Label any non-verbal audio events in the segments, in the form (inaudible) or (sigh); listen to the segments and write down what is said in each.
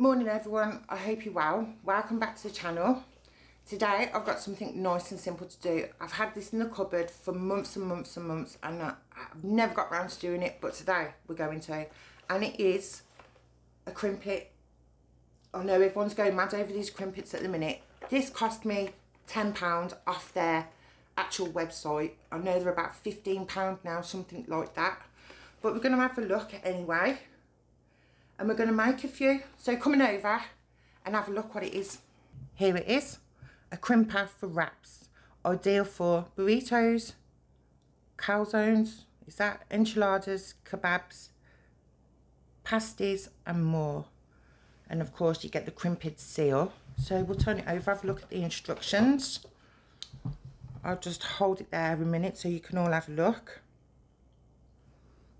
Morning everyone, I hope you're well. Welcome back to the channel. Today I've got something nice and simple to do. I've had this in the cupboard for months and months and months and I've never got around to doing it but today we're going to. And it is a crimpit. I know everyone's going mad over these crimpits at the minute. This cost me £10 off their actual website. I know they're about £15 now, something like that. But we're going to have a look anyway and we're going to make a few. So coming over and have a look what it is. Here it is, a crimper for wraps. Ideal for burritos, calzones, is that enchiladas, kebabs, pasties and more. And of course you get the crimped seal. So we'll turn it over, have a look at the instructions. I'll just hold it there a minute so you can all have a look.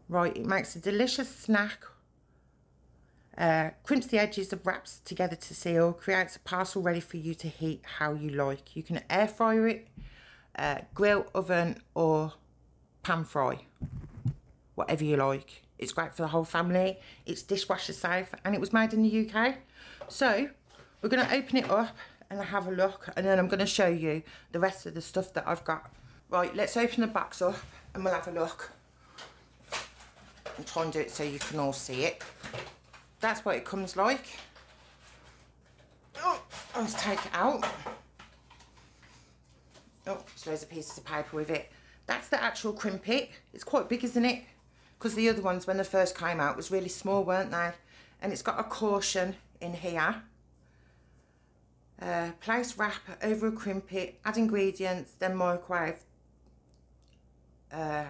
Right, it makes a delicious snack uh, crimps the edges of wraps together to seal, creates a parcel ready for you to heat how you like. You can air fryer it, uh, grill, oven or pan fry, whatever you like. It's great for the whole family, it's dishwasher safe and it was made in the UK. So we're going to open it up and have a look and then I'm going to show you the rest of the stuff that I've got. Right, let's open the box up and we'll have a look. And try and do it so you can all see it that's what it comes like. Oh, let's take it out. Oh, there's loads of pieces of paper with it. That's the actual crimpit. It's quite big, isn't it? Because the other ones, when they first came out, was really small, weren't they? And it's got a caution in here. Uh, place wrap over a crimpit, add ingredients, then microwave. Uh,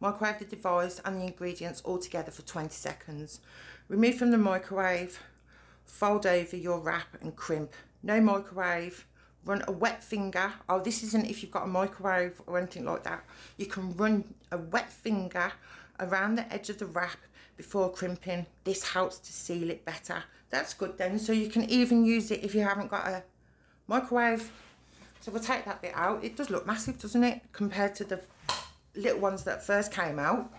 Microwave the device and the ingredients all together for 20 seconds. Remove from the microwave, fold over your wrap and crimp. No microwave, run a wet finger. Oh, this isn't if you've got a microwave or anything like that. You can run a wet finger around the edge of the wrap before crimping. This helps to seal it better. That's good then. So you can even use it if you haven't got a microwave. So we'll take that bit out. It does look massive, doesn't it? Compared to the little ones that first came out.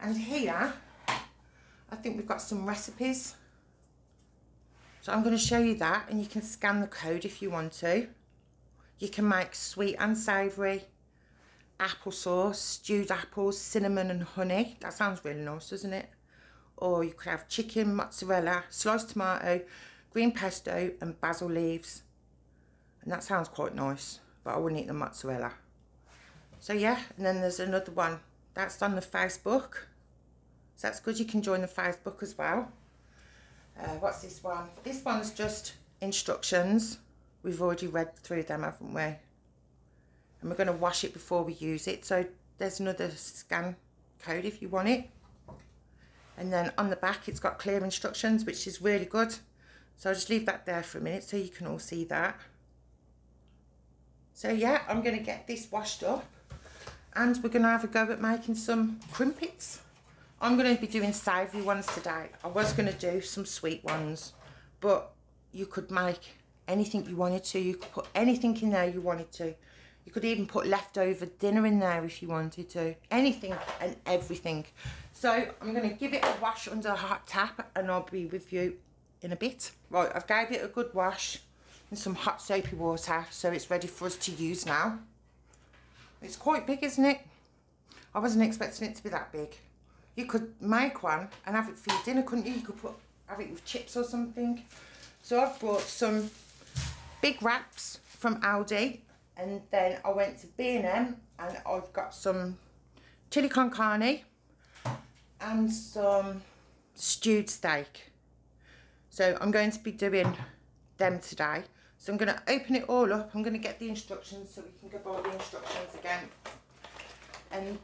And here, I think we've got some recipes. So I'm going to show you that and you can scan the code if you want to. You can make sweet and savoury applesauce, stewed apples, cinnamon and honey. That sounds really nice, doesn't it? Or you could have chicken, mozzarella, sliced tomato, green pesto and basil leaves. And that sounds quite nice, but I wouldn't eat the mozzarella. So yeah, and then there's another one. That's on the Facebook. So that's good. You can join the Facebook as well. Uh, what's this one? This one's just instructions. We've already read through them, haven't we? And we're going to wash it before we use it. So there's another scan code if you want it. And then on the back, it's got clear instructions, which is really good. So I'll just leave that there for a minute so you can all see that. So yeah, I'm going to get this washed up and we're going to have a go at making some crimpits. I'm going to be doing savoury ones today. I was going to do some sweet ones, but you could make anything you wanted to. You could put anything in there you wanted to. You could even put leftover dinner in there if you wanted to. Anything and everything. So I'm going to give it a wash under a hot tap and I'll be with you in a bit. Right, I've gave it a good wash in some hot soapy water so it's ready for us to use now. It's quite big, isn't it? I wasn't expecting it to be that big. You could make one and have it for your dinner, couldn't you? You could put have it with chips or something. So I've brought some big wraps from Aldi and then I went to B&M and I've got some chili con carne and some stewed steak. So I'm going to be doing them today. So I'm going to open it all up. I'm going to get the instructions so we can go by the instructions again. And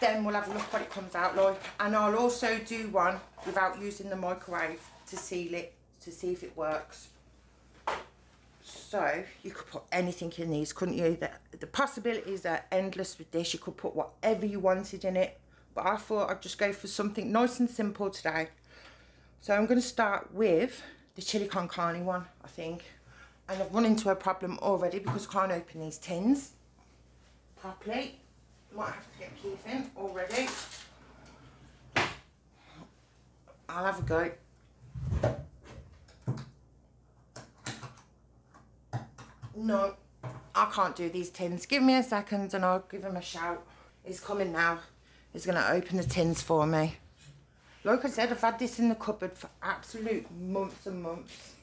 then we'll have a look what it comes out like. And I'll also do one without using the microwave to seal it, to see if it works. So you could put anything in these, couldn't you? The, the possibilities are endless with this. You could put whatever you wanted in it. But I thought I'd just go for something nice and simple today. So I'm going to start with the chili con carne one, I think and I've run into a problem already because I can't open these tins properly. Might have to get Keith in already. I'll have a go. No, I can't do these tins. Give me a second and I'll give him a shout. He's coming now. He's going to open the tins for me. Like I said, I've had this in the cupboard for absolute months and months.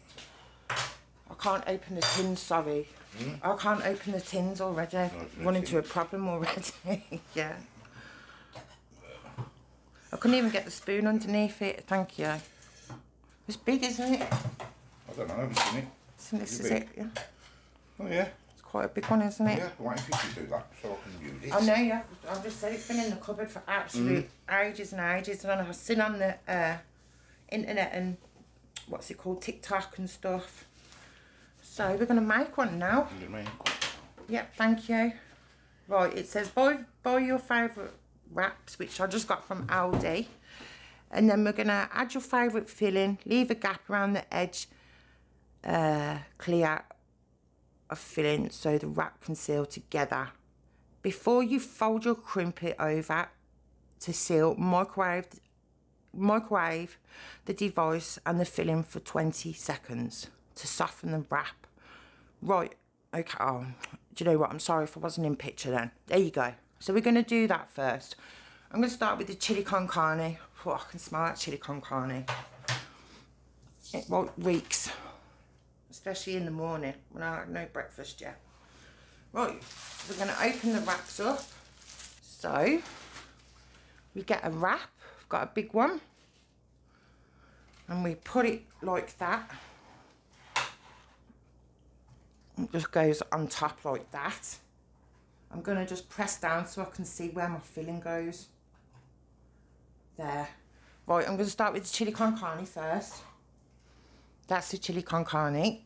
I can't open the tins, sorry. Mm. I can't open the tins already. I've run into a problem already. (laughs) yeah. I couldn't even get the spoon underneath it. Thank you. It's big, isn't it? I don't know. I haven't seen it. So this is it, yeah. Oh, yeah. It's quite a big one, isn't it? Yeah, why don't you do that so I can use it? I know, yeah. I've just said it's been in the cupboard for absolute mm. ages and ages. And I've seen on the uh, internet and what's it called, TikTok and stuff. So we're going to make one now. Make one. Yep, thank you. Right, it says buy, buy your favourite wraps, which I just got from Aldi. And then we're going to add your favourite filling, leave a gap around the edge, uh, clear of filling so the wrap can seal together. Before you fold your crimpit over to seal, microwave, microwave the device and the filling for 20 seconds to soften the wrap. Right, okay, oh, do you know what, I'm sorry if I wasn't in picture then. There you go. So we're going to do that first. I'm going to start with the chili con carne. Oh, I can smell that chili con carne. It reeks, especially in the morning when I had no breakfast yet. Right, we're going to open the wraps up. So, we get a wrap. I've got a big one. And we put it like that. Just goes on top like that. I'm going to just press down so I can see where my filling goes. There. Right, I'm going to start with the chili con carne first. That's the chili con carne.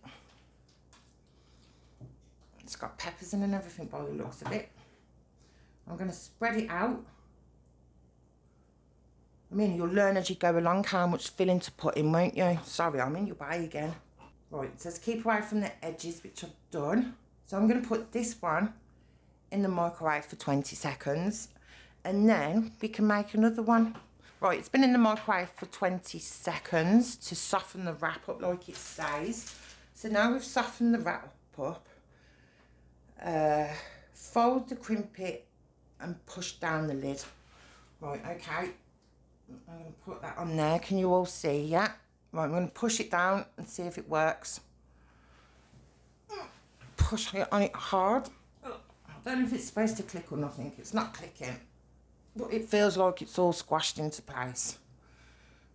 It's got peppers in and everything by the looks of it. I'm going to spread it out. I mean, you'll learn as you go along how much filling to put in, won't you? Sorry, I'm in your way again. Right, it says keep away from the edges, which I've done. So I'm going to put this one in the microwave for 20 seconds and then we can make another one. Right, it's been in the microwave for 20 seconds to soften the wrap up like it says. So now we've softened the wrap up, uh, fold the crimpit and push down the lid. Right, okay, I'm going to put that on there. Can you all see? Yeah. Right, I'm going to push it down and see if it works. Push it on it hard I don't know if it's supposed to click or nothing. It's not clicking. But it feels like it's all squashed into place.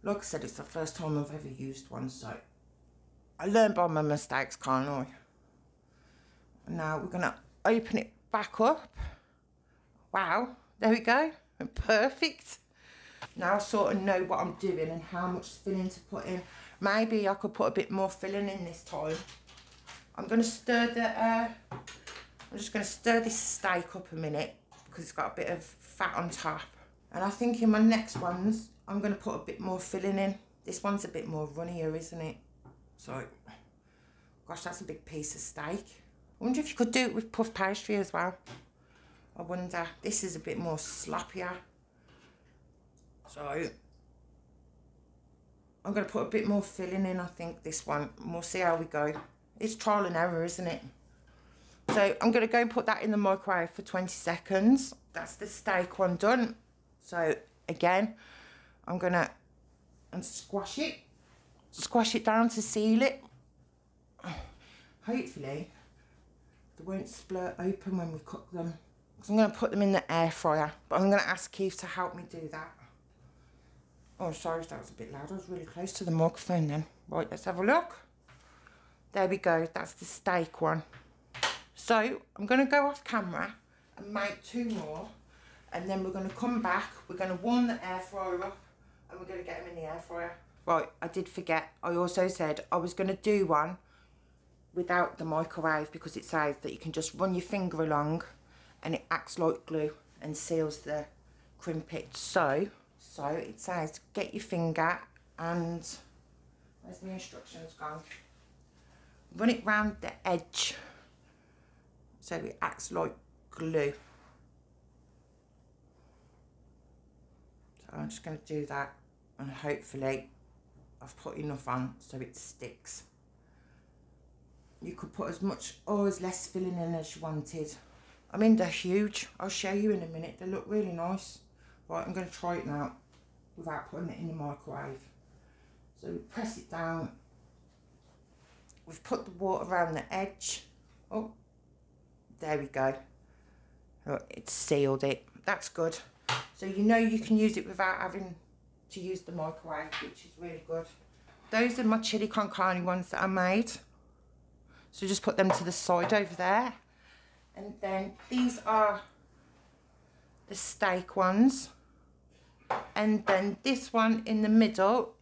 Like I said, it's the first time I've ever used one, so I learned by my mistakes, can't I? Now we're going to open it back up. Wow, there we go. Perfect. Now I sort of know what I'm doing and how much filling to put in. Maybe I could put a bit more filling in this time. I'm going to stir the uh, I'm just going to stir this steak up a minute because it's got a bit of fat on top. And I think in my next ones, I'm going to put a bit more filling in. This one's a bit more runnier, isn't it? So, gosh, that's a big piece of steak. I wonder if you could do it with puff pastry as well. I wonder. This is a bit more sloppier. So, I'm going to put a bit more filling in, I think, this one. We'll see how we go. It's trial and error, isn't it? So I'm going to go and put that in the microwave for 20 seconds. That's the steak one done. So again, I'm going to and squash it. Squash it down to seal it. Hopefully, they won't split open when we cook them. So I'm going to put them in the air fryer. But I'm going to ask Keith to help me do that. Oh, sorry if that was a bit loud. I was really close to the microphone then. Right, let's have a look. There we go. That's the steak one. So I'm going to go off camera and make two more and then we're going to come back, we're going to warm the air fryer up and we're going to get them in the air fryer. Right, I did forget, I also said I was going to do one without the microwave because it says that you can just run your finger along and it acts like glue and seals the crimpit. So, so it says get your finger and, where's the instructions gone? Run it round the edge so it acts like glue. So I'm just going to do that and hopefully I've put enough on so it sticks. you could put as much or as less filling in as you wanted. I mean, they're huge. I'll show you in a minute. They look really nice. Right, I'm going to try it now without putting it in the microwave. So we press it down. We've put the water around the edge. Oh, there we go. Look, it's sealed it. That's good. So you know you can use it without having to use the microwave, which is really good. Those are my chili con carne ones that I made. So just put them to the side over there. And then these are the steak ones. And then this one in the middle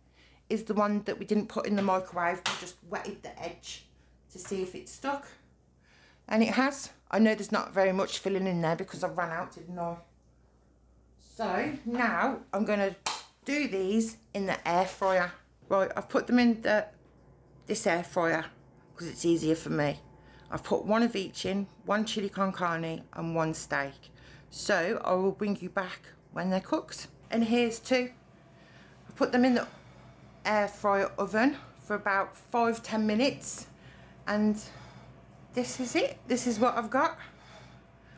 is the one that we didn't put in the microwave. We just wetted the edge to see if it stuck. And it has. I know there's not very much filling in there because I ran out, didn't I? So now I'm going to do these in the air fryer. Right, I've put them in the this air fryer because it's easier for me. I've put one of each in, one chili con carne and one steak. So I will bring you back when they're cooked. And here's two. I put them in the air fryer oven for about five, ten minutes. And this is it. This is what I've got.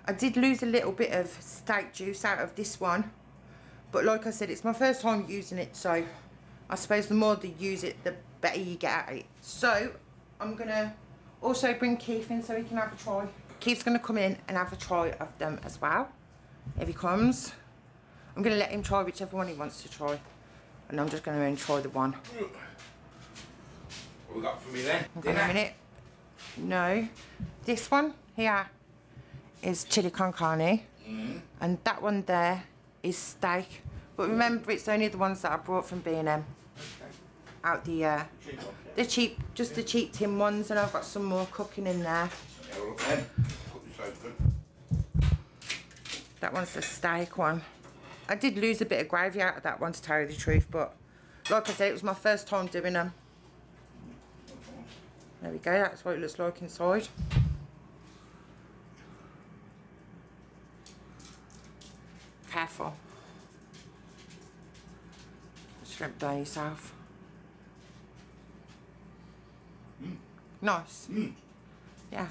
I did lose a little bit of steak juice out of this one. But like I said, it's my first time using it. So I suppose the more you use it, the better you get at it. So I'm to also bring Keith in so he can have a try. Keith's to come in and have a try of them as well. Here he comes. I'm going to let him try whichever one he wants to try. And I'm just going to try the one. What we got for me then? Hang on a minute. No. This one here is chili con carne. Mm. And that one there is steak. But remember, it's only the ones that I brought from B&M. Okay. Out the, uh, Cheap one. the cheap, just the cheap tin ones. And I've got some more cooking in there. Have a then. Put this open. That one's the steak one. I did lose a bit of gravy out of that one to tell you the truth, but like I said, it was my first time doing them. There we go, that's what it looks like inside. Careful. Shrimp burn yourself. Nice. Mm. Yeah.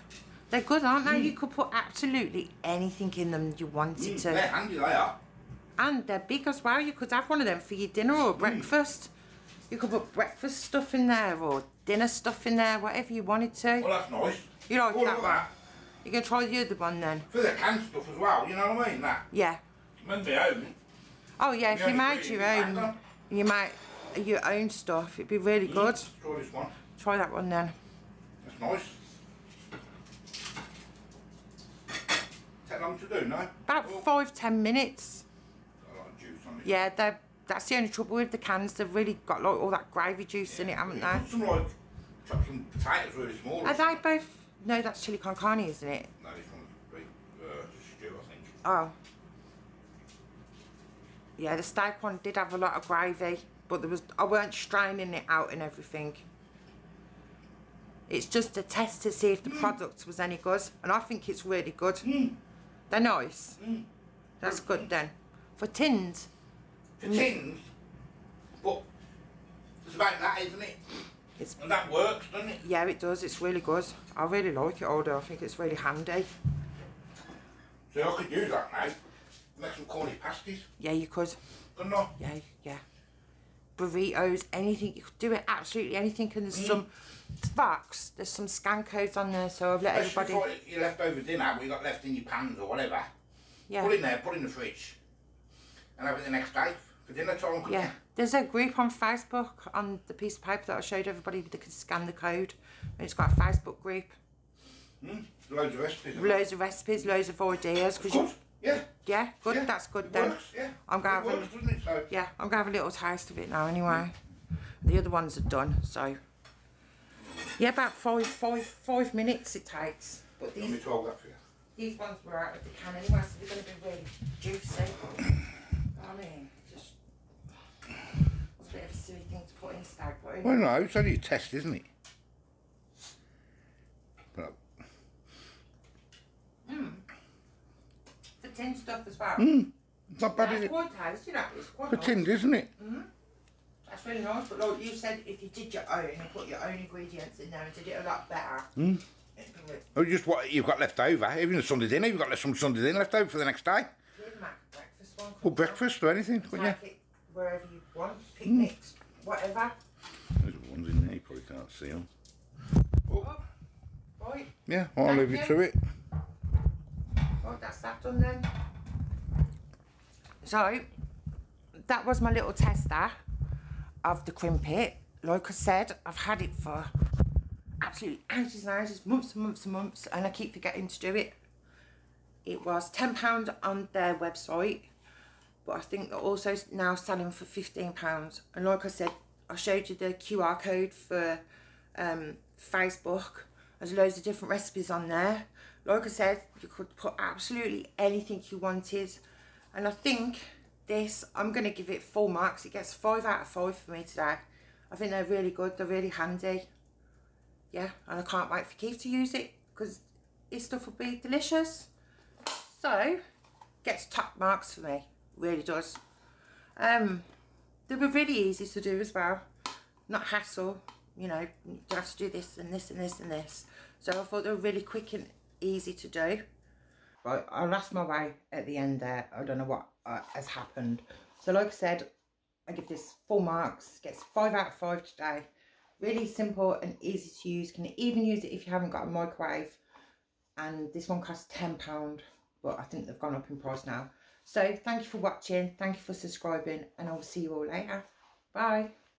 They're good, aren't they? You could put absolutely anything in them you wanted Mm. to. They're handy, they are. And they're big as well. You could have one of them for your dinner or breakfast. You could put breakfast stuff in there or dinner stuff in there, whatever you wanted to. Well, that's nice. You like Oh, that look one? at that. You can try the other one then. For the canned stuff as well, you know what I mean? That. Yeah. Mend me home. Oh yeah, if you made your own, you make your own stuff, it'd be really mm, good. Try this one. Try that one then. That's nice. Take long to do, no? About five ten minutes. got a lot of juice on it. Yeah, they're, that's the only trouble with the cans. They've really got like all that gravy juice in it, haven't they? Some like, potatoes really small. Are they both? No, that's chili con carne, isn't it? No, this one's big uh, stew, I think. Oh. Yeah, the steak one did have a lot of gravy, but there was I weren't straining it out and everything. It's just a test to see if the product was any good, and I think it's really good. Mm. They're nice. Mm. That's good then. For tins, For tins, but it's about that, isn't it? it's And that works, doesn't it? yeah, it does. It's really good. I really like it, although I think it's really handy. So I could use that now. Make some cornish pasties, Yeah, you could. couldn't I? Yeah, yeah. Burritos, anything. You could do it absolutely anything. And there's mm. some facts. There's some scan codes on there, so I've let Especially everybody. for your leftover dinner, what you got left in your pans or whatever. Yeah. Put in there, put in the fridge. And have it the next day for dinner time. Yeah, there's a group on Facebook on the piece of paper that I showed everybody that can scan the code. And it's got a Facebook group. Mm? Loads of recipes. loads of recipes, loads of ideas. Cause Good. you, Yeah. yeah, good. yeah. That's good It then. Works, yeah. I'm gonna it have a- works, it? So, Yeah, I'm have a little taste of it now anyway. The other ones are done, so yeah, about five, five, five minutes it takes. But let me these talk that for you. these ones were out of the can anyway, so they're gonna be really juicy. I mean, just it's a bit of a silly thing to put in Well, no, it's only a test, isn't it? But hmm. for tin stuff as well. Hmm. it's not Yeah, bad, is it? quite tasty, that. It's quite For nice. tinned, isn't it? Mm-hmm. That's really nice, but like you said, if you did your own and put your own ingredients in there and did it a lot better, Mm. it'd be really Or oh, just what you've got left over. Even a Sunday dinner, you've got some Sunday dinner left over for the next day. Breakfast one. Or breakfast or anything, wouldn't you? Wherever you want, hmm. picnics, whatever. Ones in there, you probably can't see them. Oh, right, Yeah, I'll Thank leave you you. to it. right, that's that done then. So, that was my little tester of the crimpit. Like I said, I've had it for absolutely ages and ages, months and months and months, and I keep forgetting to do it. It was £10 on their website, but I think they're also now selling for £15. And like I said, I showed you the QR code for um, Facebook. There's loads of different recipes on there. Like I said, you could put absolutely anything you wanted. And I think this, I'm going to give it full marks. It gets 5 out of 5 for me today. I think they're really good. They're really handy. Yeah, and I can't wait for Keith to use it because his stuff will be delicious. So, gets top marks for me. Really does. Um, they were really easy to do as well. Not hassle. You know, you have to do this and this and this and this. So I thought they were really quick and easy to do. Right, I lost my way at the end there. I don't know what uh, has happened. So like I said, I give this full marks. Gets 5 out of 5 today. Really simple and easy to use. Can even use it if you haven't got a microwave. And this one costs £10. But I think they've gone up in price now. So thank you for watching. Thank you for subscribing. And I'll see you all later. Bye.